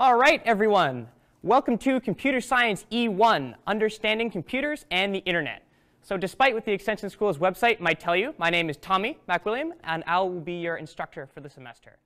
All right, everyone. Welcome to Computer Science E1, Understanding Computers and the Internet. So despite what the Extension School's website might tell you, my name is Tommy MacWilliam, and I will be your instructor for the semester.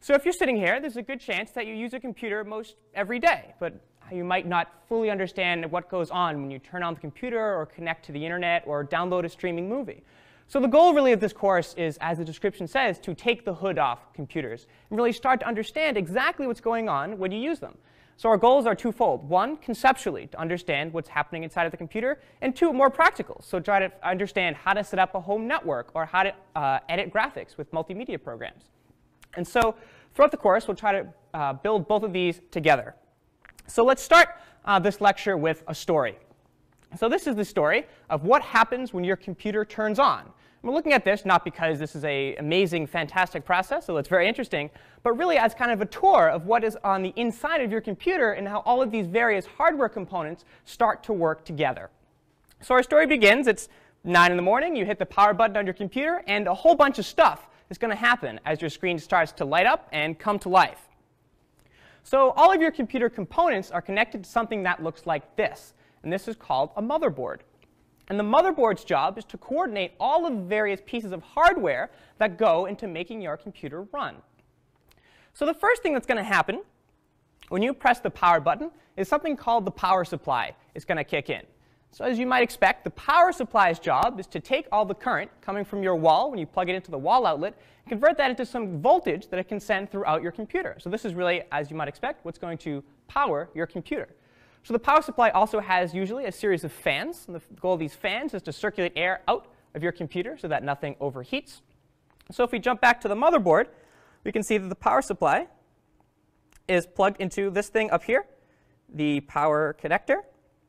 So if you're sitting here, there's a good chance that you use a computer most every day, but you might not fully understand what goes on when you turn on the computer or connect to the internet or download a streaming movie. So the goal really of this course is, as the description says, to take the hood off computers and really start to understand exactly what's going on when you use them. So our goals are twofold. One, conceptually, to understand what's happening inside of the computer, and two, more practical. So try to understand how to set up a home network or how to uh, edit graphics with multimedia programs. And so throughout the course, we'll try to uh, build both of these together. So let's start uh, this lecture with a story. So this is the story of what happens when your computer turns on. We're looking at this not because this is an amazing, fantastic process, so it's very interesting, but really as kind of a tour of what is on the inside of your computer and how all of these various hardware components start to work together. So our story begins, it's 9 in the morning, you hit the power button on your computer, and a whole bunch of stuff is going to happen as your screen starts to light up and come to life. So all of your computer components are connected to something that looks like this, and this is called a motherboard. And the motherboard's job is to coordinate all of the various pieces of hardware that go into making your computer run. So the first thing that's going to happen when you press the power button is something called the power supply is going to kick in. So as you might expect, the power supply's job is to take all the current coming from your wall when you plug it into the wall outlet and convert that into some voltage that it can send throughout your computer. So this is really, as you might expect, what's going to power your computer. So the power supply also has usually a series of fans. And the goal of these fans is to circulate air out of your computer so that nothing overheats. So if we jump back to the motherboard, we can see that the power supply is plugged into this thing up here, the power connector.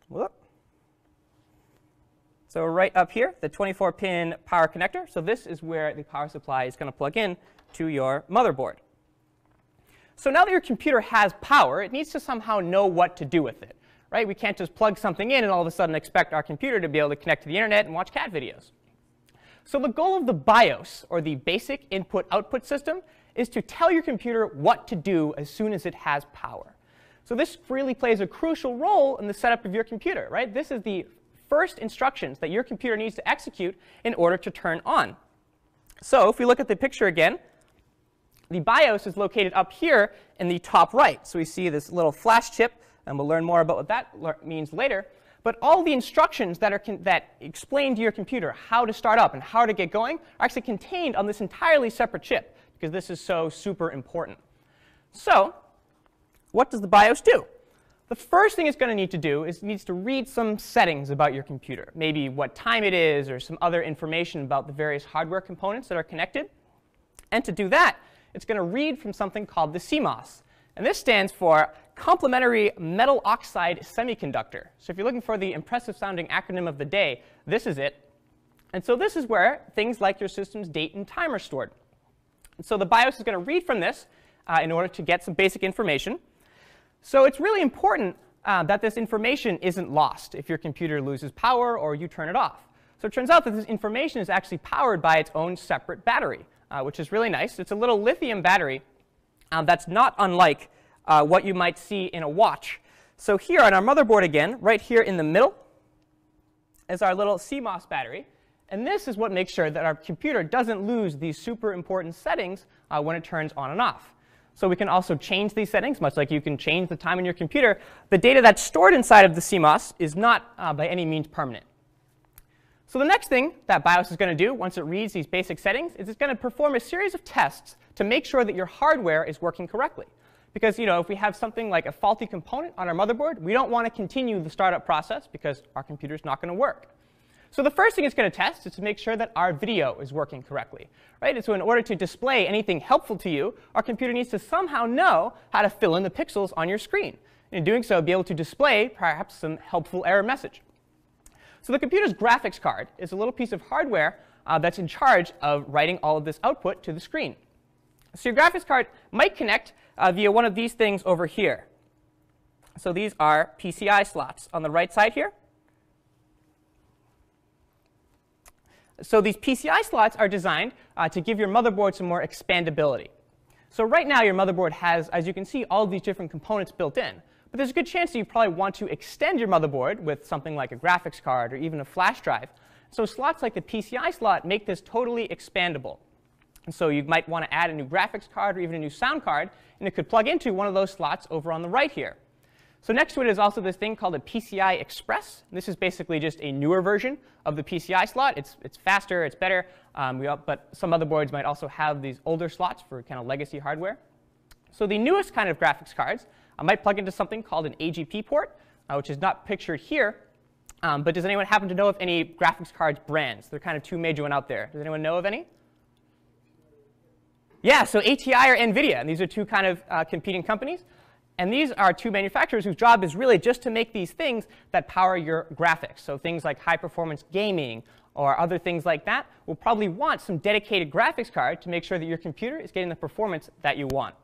Whoop. So right up here, the 24-pin power connector. So this is where the power supply is going to plug in to your motherboard. So now that your computer has power, it needs to somehow know what to do with it right? We can't just plug something in and all of a sudden expect our computer to be able to connect to the internet and watch cat videos. So the goal of the BIOS, or the Basic Input-Output System, is to tell your computer what to do as soon as it has power. So this really plays a crucial role in the setup of your computer, right? This is the first instructions that your computer needs to execute in order to turn on. So if we look at the picture again, the BIOS is located up here in the top right. So we see this little flash chip and we'll learn more about what that means later. But all the instructions that, are that explain to your computer how to start up and how to get going are actually contained on this entirely separate chip, because this is so super important. So what does the BIOS do? The first thing it's going to need to do is it needs to read some settings about your computer, maybe what time it is or some other information about the various hardware components that are connected. And to do that, it's going to read from something called the CMOS. And this stands for complementary metal oxide semiconductor. So if you're looking for the impressive sounding acronym of the day, this is it. And so this is where things like your system's date and time are stored. And so the BIOS is going to read from this uh, in order to get some basic information. So it's really important uh, that this information isn't lost if your computer loses power or you turn it off. So it turns out that this information is actually powered by its own separate battery, uh, which is really nice. It's a little lithium battery um, that's not unlike uh, what you might see in a watch. So here on our motherboard again, right here in the middle, is our little CMOS battery. And this is what makes sure that our computer doesn't lose these super important settings uh, when it turns on and off. So we can also change these settings, much like you can change the time on your computer. The data that's stored inside of the CMOS is not uh, by any means permanent. So the next thing that BIOS is going to do once it reads these basic settings is it's going to perform a series of tests to make sure that your hardware is working correctly. Because you know, if we have something like a faulty component on our motherboard, we don't want to continue the startup process because our computer is not going to work. So the first thing it's going to test is to make sure that our video is working correctly. Right? And so in order to display anything helpful to you, our computer needs to somehow know how to fill in the pixels on your screen. And in doing so, be able to display perhaps some helpful error message. So the computer's graphics card is a little piece of hardware uh, that's in charge of writing all of this output to the screen. So your graphics card might connect uh, via one of these things over here. So these are PCI slots on the right side here. So these PCI slots are designed uh, to give your motherboard some more expandability. So right now your motherboard has, as you can see, all these different components built in. But there's a good chance that you probably want to extend your motherboard with something like a graphics card or even a flash drive. So slots like the PCI slot make this totally expandable. And so you might want to add a new graphics card or even a new sound card, and it could plug into one of those slots over on the right here. So next to it is also this thing called a PCI Express. This is basically just a newer version of the PCI slot. It's, it's faster, it's better, um, all, but some motherboards might also have these older slots for kind of legacy hardware. So the newest kind of graphics cards I might plug into something called an AGP port, uh, which is not pictured here. Um, but does anyone happen to know of any graphics cards brands? There are kind of two major ones out there. Does anyone know of any? Yeah, so ATI or NVIDIA. And these are two kind of uh, competing companies. And these are two manufacturers whose job is really just to make these things that power your graphics. So things like high performance gaming or other things like that will probably want some dedicated graphics card to make sure that your computer is getting the performance that you want.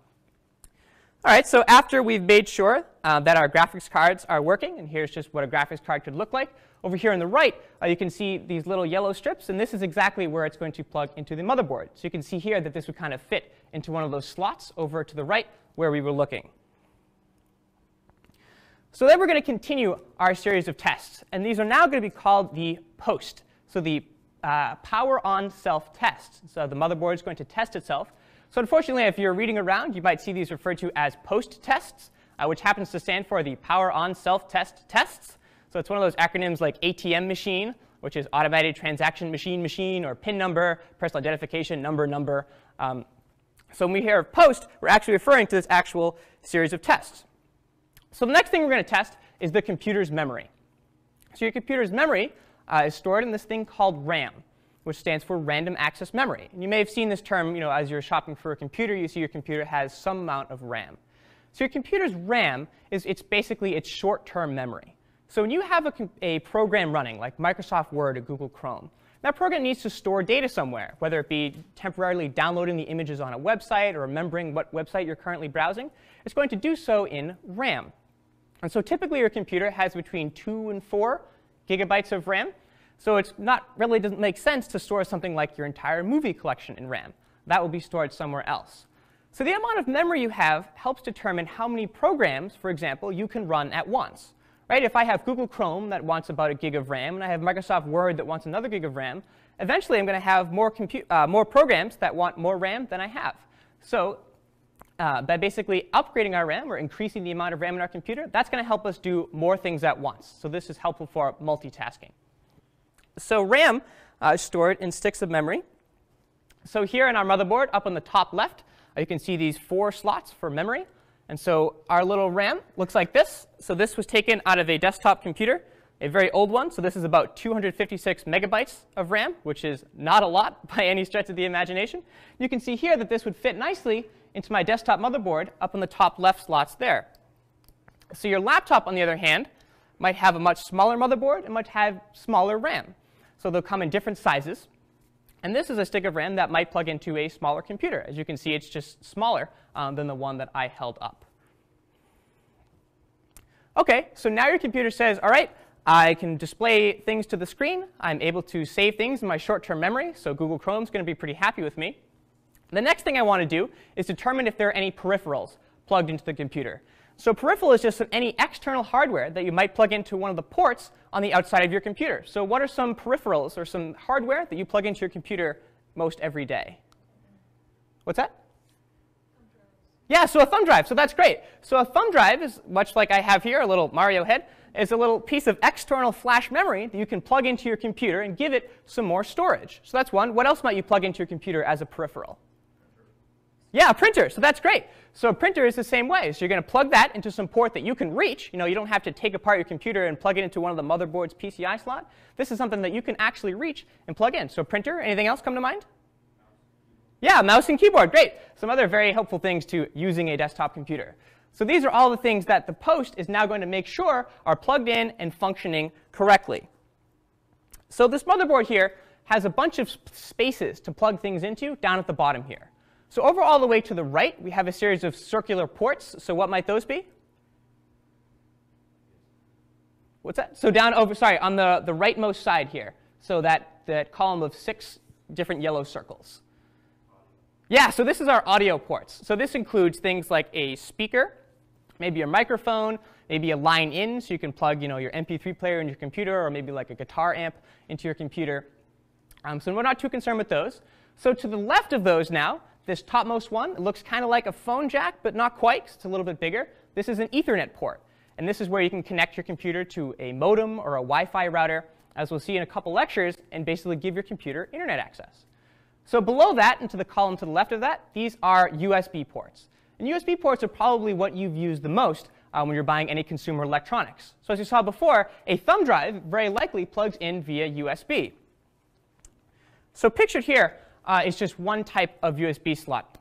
All right, so after we've made sure uh, that our graphics cards are working, and here's just what a graphics card could look like. Over here on the right, uh, you can see these little yellow strips, and this is exactly where it's going to plug into the motherboard. So you can see here that this would kind of fit into one of those slots over to the right where we were looking. So then we're going to continue our series of tests, and these are now going to be called the post. So the uh, power on self test. So the motherboard is going to test itself so unfortunately, if you're reading around, you might see these referred to as post tests, uh, which happens to stand for the Power On Self Test Tests. So it's one of those acronyms like ATM machine, which is automated transaction machine machine, or PIN number, personal identification number number. Um, so when we hear of post, we're actually referring to this actual series of tests. So the next thing we're going to test is the computer's memory. So your computer's memory uh, is stored in this thing called RAM which stands for random access memory. And you may have seen this term, you know, as you're shopping for a computer, you see your computer has some amount of RAM. So your computer's RAM is it's basically its short-term memory. So when you have a, a program running, like Microsoft Word or Google Chrome, that program needs to store data somewhere, whether it be temporarily downloading the images on a website or remembering what website you're currently browsing. It's going to do so in RAM. And so typically your computer has between 2 and 4 gigabytes of RAM. So it's not really doesn't make sense to store something like your entire movie collection in RAM. That will be stored somewhere else. So the amount of memory you have helps determine how many programs, for example, you can run at once. Right? If I have Google Chrome that wants about a gig of RAM, and I have Microsoft Word that wants another gig of RAM, eventually I'm going to have more, uh, more programs that want more RAM than I have. So uh, by basically upgrading our RAM or increasing the amount of RAM in our computer, that's going to help us do more things at once. So this is helpful for multitasking. So RAM uh, is stored in sticks of memory. So here in our motherboard, up on the top left, uh, you can see these four slots for memory. And so our little RAM looks like this. So this was taken out of a desktop computer, a very old one. So this is about 256 megabytes of RAM, which is not a lot by any stretch of the imagination. You can see here that this would fit nicely into my desktop motherboard up on the top left slots there. So your laptop, on the other hand, might have a much smaller motherboard and might have smaller RAM. So they'll come in different sizes. And this is a stick of RAM that might plug into a smaller computer. As you can see, it's just smaller um, than the one that I held up. OK, so now your computer says, all right, I can display things to the screen. I'm able to save things in my short-term memory. So Google Chrome is going to be pretty happy with me. The next thing I want to do is determine if there are any peripherals plugged into the computer. So peripheral is just any external hardware that you might plug into one of the ports on the outside of your computer. So what are some peripherals or some hardware that you plug into your computer most every day? What's that? Yeah, so a thumb drive. So that's great. So a thumb drive is much like I have here, a little Mario head, is a little piece of external flash memory that you can plug into your computer and give it some more storage. So that's one. What else might you plug into your computer as a peripheral? Yeah, printer. So that's great. So a printer is the same way. So you're going to plug that into some port that you can reach. You know, you don't have to take apart your computer and plug it into one of the motherboard's PCI slot. This is something that you can actually reach and plug in. So printer, anything else come to mind? Yeah, mouse and keyboard. Great. Some other very helpful things to using a desktop computer. So these are all the things that the post is now going to make sure are plugged in and functioning correctly. So this motherboard here has a bunch of spaces to plug things into down at the bottom here. So over all the way to the right, we have a series of circular ports. So what might those be? What's that? So down over, sorry, on the, the rightmost side here. So that, that column of six different yellow circles. Yeah, so this is our audio ports. So this includes things like a speaker, maybe a microphone, maybe a line in, so you can plug you know, your MP3 player in your computer, or maybe like a guitar amp into your computer. Um, so we're not too concerned with those. So to the left of those now, this topmost one, looks kind of like a phone jack, but not quite, it's a little bit bigger. This is an Ethernet port. And this is where you can connect your computer to a modem or a Wi-Fi router, as we'll see in a couple lectures, and basically give your computer internet access. So below that, and to the column to the left of that, these are USB ports. And USB ports are probably what you've used the most um, when you're buying any consumer electronics. So as you saw before, a thumb drive very likely plugs in via USB. So pictured here uh, is just one type of USB slot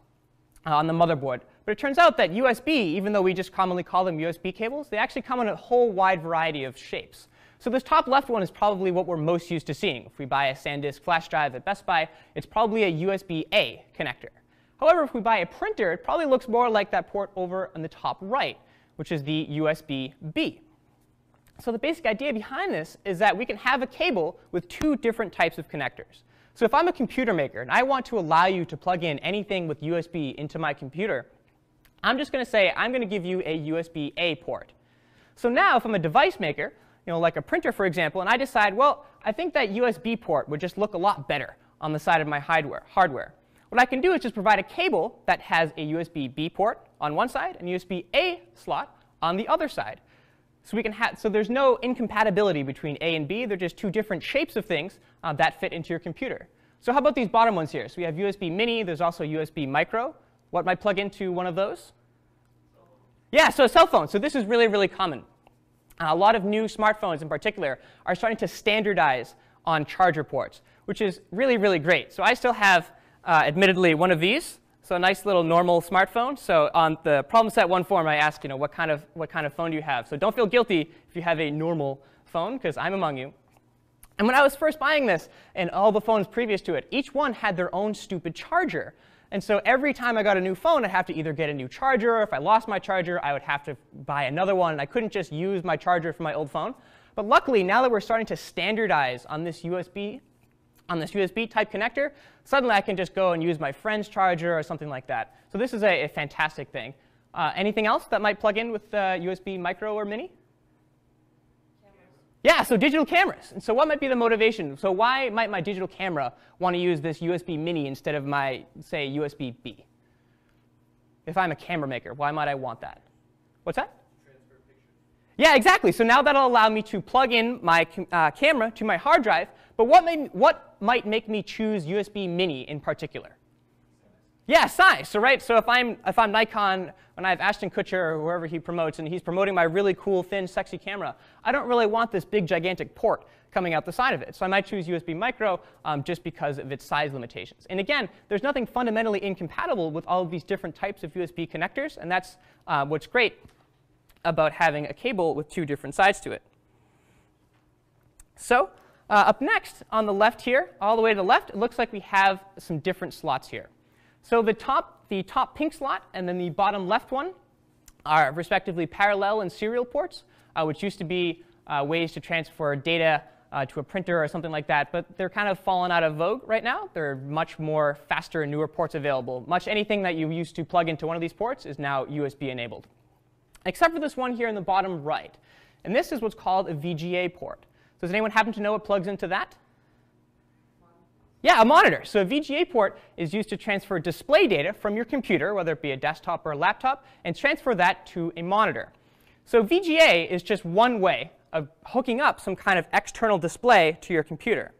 uh, on the motherboard. But it turns out that USB, even though we just commonly call them USB cables, they actually come in a whole wide variety of shapes. So this top left one is probably what we're most used to seeing. If we buy a SanDisk flash drive at Best Buy, it's probably a USB-A connector. However, if we buy a printer, it probably looks more like that port over on the top right, which is the USB-B. So the basic idea behind this is that we can have a cable with two different types of connectors. So if I'm a computer maker and I want to allow you to plug in anything with USB into my computer, I'm just going to say I'm going to give you a USB-A port. So now if I'm a device maker, you know, like a printer, for example, and I decide, well, I think that USB port would just look a lot better on the side of my hardware. What I can do is just provide a cable that has a USB-B port on one side and USB-A slot on the other side. So, we can so there's no incompatibility between A and B. They're just two different shapes of things uh, that fit into your computer. So how about these bottom ones here? So we have USB mini. There's also USB micro. What might plug into one of those? Yeah, so a cell phone. So this is really, really common. Uh, a lot of new smartphones in particular are starting to standardize on charger ports, which is really, really great. So I still have, uh, admittedly, one of these. So a nice little normal smartphone. So on the problem set one form, I ask, you know, what kind of, what kind of phone do you have? So don't feel guilty if you have a normal phone, because I'm among you. And when I was first buying this, and all the phones previous to it, each one had their own stupid charger. And so every time I got a new phone, I'd have to either get a new charger, or if I lost my charger, I would have to buy another one, and I couldn't just use my charger from my old phone. But luckily, now that we're starting to standardize on this USB, on this USB type connector, suddenly I can just go and use my friend's charger or something like that. So this is a, a fantastic thing. Uh, anything else that might plug in with uh, USB micro or mini? Yeah, so digital cameras. And so what might be the motivation? So why might my digital camera want to use this USB mini instead of my, say, USB-B? If I'm a camera maker, why might I want that? What's that? Yeah, exactly. So now that'll allow me to plug in my uh, camera to my hard drive. But what, may, what might make me choose USB mini in particular? Yeah, size. So right. So if I'm if I'm Nikon and I have Ashton Kutcher or whoever he promotes, and he's promoting my really cool, thin, sexy camera, I don't really want this big, gigantic port coming out the side of it. So I might choose USB micro um, just because of its size limitations. And again, there's nothing fundamentally incompatible with all of these different types of USB connectors, and that's uh, what's great about having a cable with two different sides to it. So uh, up next on the left here, all the way to the left, it looks like we have some different slots here. So the top, the top pink slot and then the bottom left one are respectively parallel and serial ports, uh, which used to be uh, ways to transfer data uh, to a printer or something like that, but they're kind of fallen out of vogue right now. There are much more faster and newer ports available. Much anything that you used to plug into one of these ports is now USB enabled, except for this one here in the bottom right. And this is what's called a VGA port. Does anyone happen to know what plugs into that? Yeah, a monitor. So a VGA port is used to transfer display data from your computer, whether it be a desktop or a laptop, and transfer that to a monitor. So VGA is just one way of hooking up some kind of external display to your computer.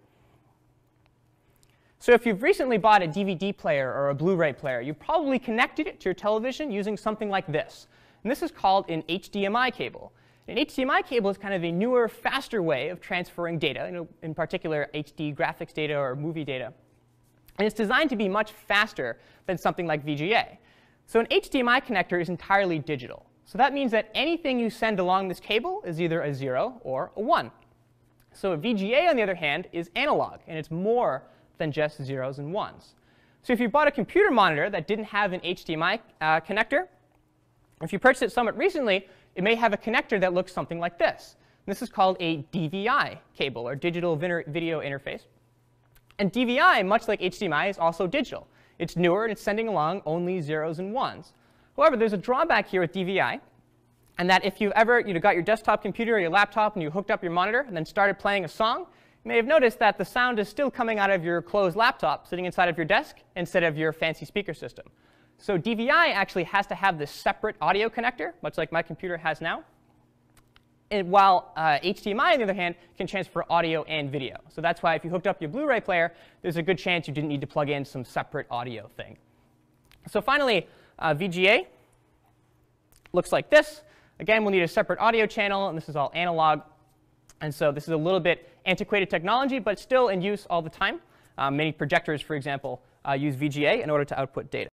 So if you've recently bought a DVD player or a Blu-ray player, you probably connected it to your television using something like this. And this is called an HDMI cable. An HDMI cable is kind of a newer, faster way of transferring data, you know, in particular HD graphics data or movie data. And it's designed to be much faster than something like VGA. So an HDMI connector is entirely digital. So that means that anything you send along this cable is either a 0 or a 1. So a VGA, on the other hand, is analog, and it's more than just zeros and ones. So if you bought a computer monitor that didn't have an HDMI uh, connector, if you purchased it somewhat recently, it may have a connector that looks something like this. This is called a DVI cable, or digital video interface. And DVI, much like HDMI, is also digital. It's newer and it's sending along only zeros and ones. However, there's a drawback here with DVI, and that if you've ever you know, got your desktop computer or your laptop and you hooked up your monitor and then started playing a song, you may have noticed that the sound is still coming out of your closed laptop sitting inside of your desk instead of your fancy speaker system. So DVI actually has to have this separate audio connector, much like my computer has now. And while uh, HDMI, on the other hand, can transfer audio and video. So that's why if you hooked up your Blu-ray player, there's a good chance you didn't need to plug in some separate audio thing. So finally, uh, VGA looks like this. Again, we'll need a separate audio channel, and this is all analog. And so this is a little bit antiquated technology, but still in use all the time. Um, many projectors, for example, uh, use VGA in order to output data.